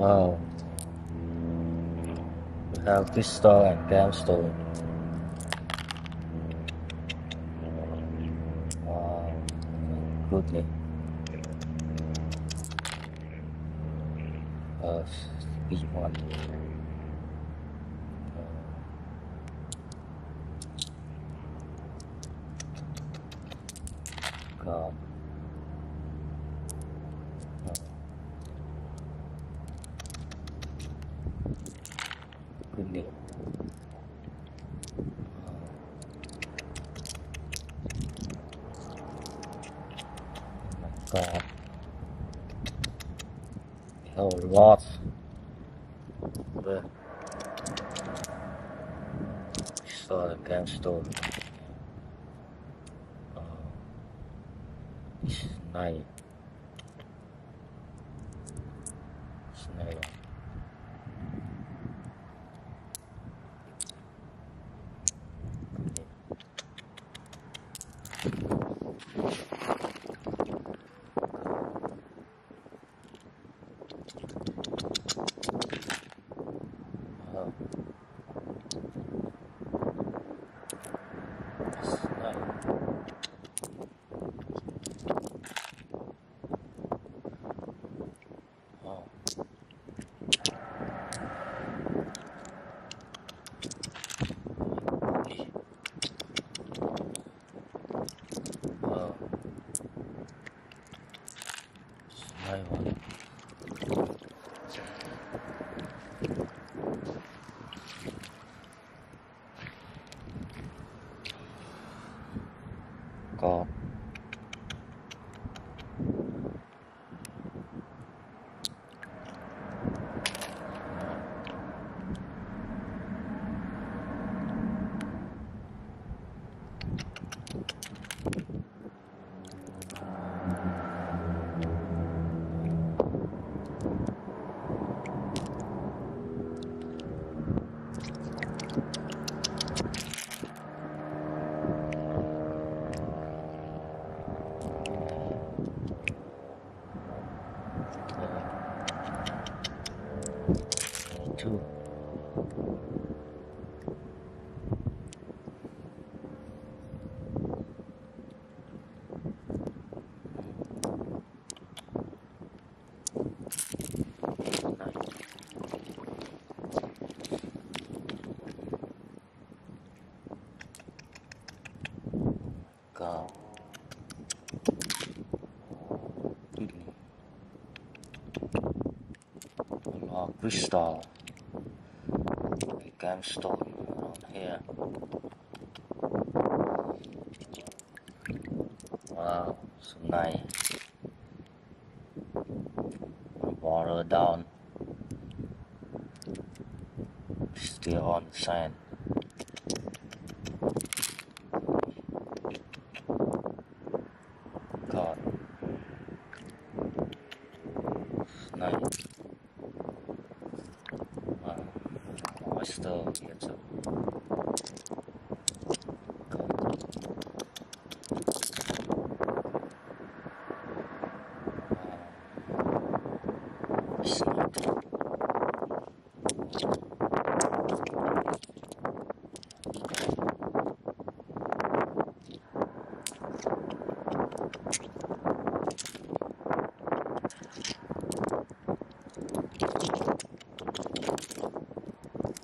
Wow. We have this pistol and gemstone. Wow. Goodness. Uh, speed one. God. Goodness. Lots. The saw the gun store. Uh, it's. Oh, crystal. Gemstone around here. Wow, so nice. Water down. Still on sand. God. Nice. Wow. Oyster here too. God. Wow. Sneak.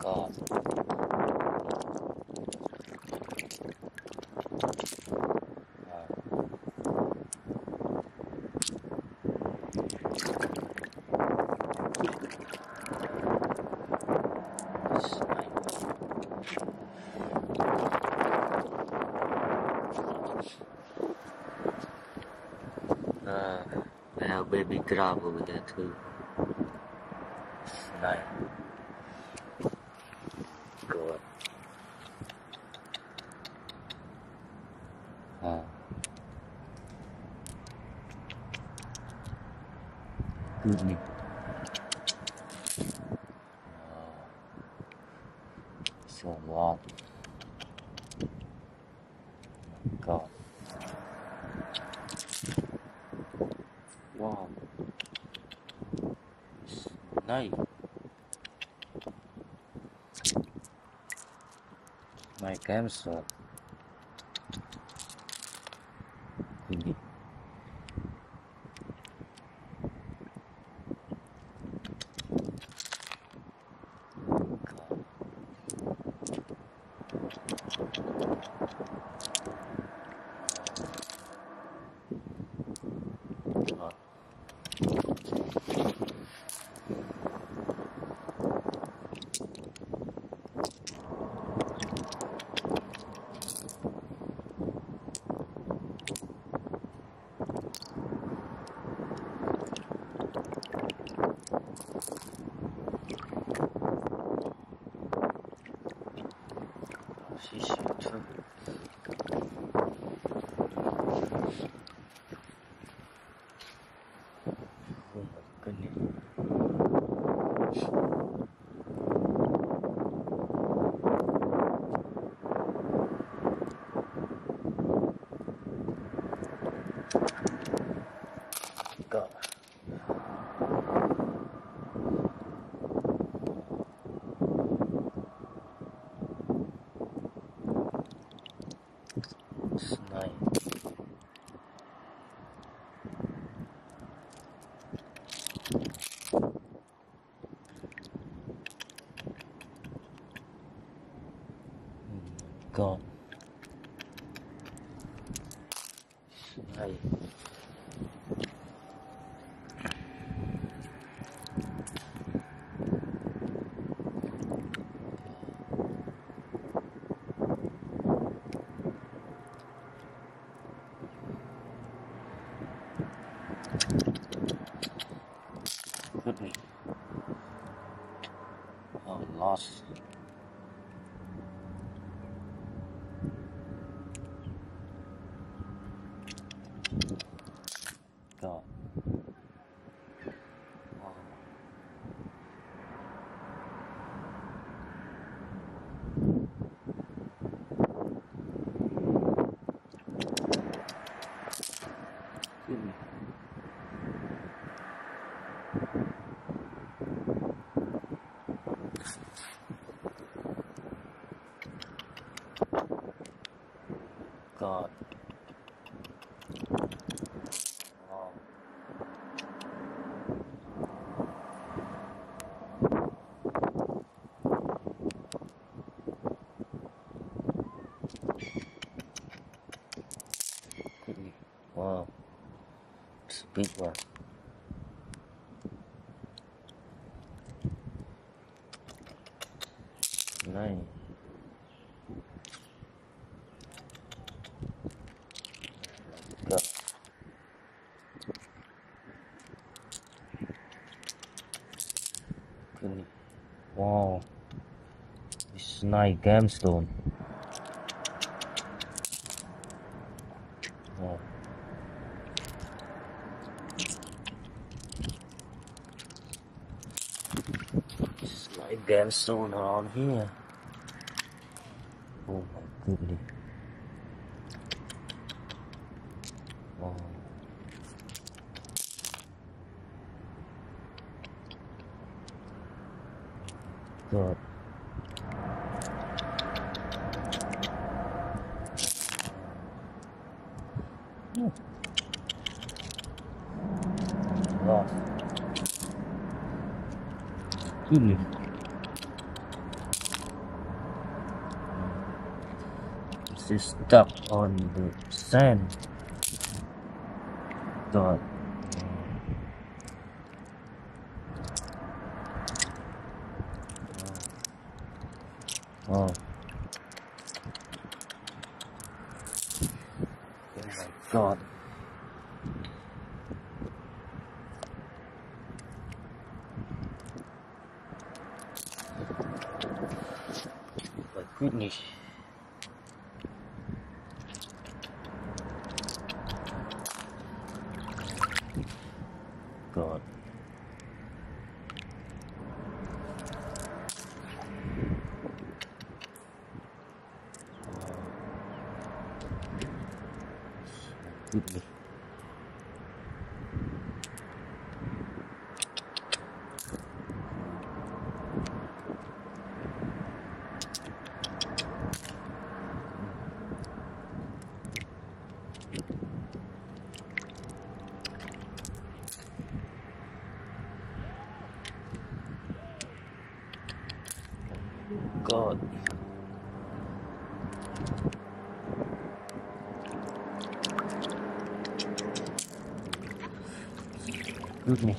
God. Wow. It's nice. Uh, they have baby crab over there too. Nice. Good. Uh, goodness. Wow. So long. God. Wow. Nice. My camera. God. Oh, lost. God. Wow. Goodness. God. Wow. Big one. Nice. God. Goodness. Wow. Nice gemstone. It's gemstone around here. Oh my goodness. Wow. God. Oh. Lost. Goodness. This is stuck on the sand. God. Oh. Oh my god. My goodness. God. Goodness. God. Excuse me.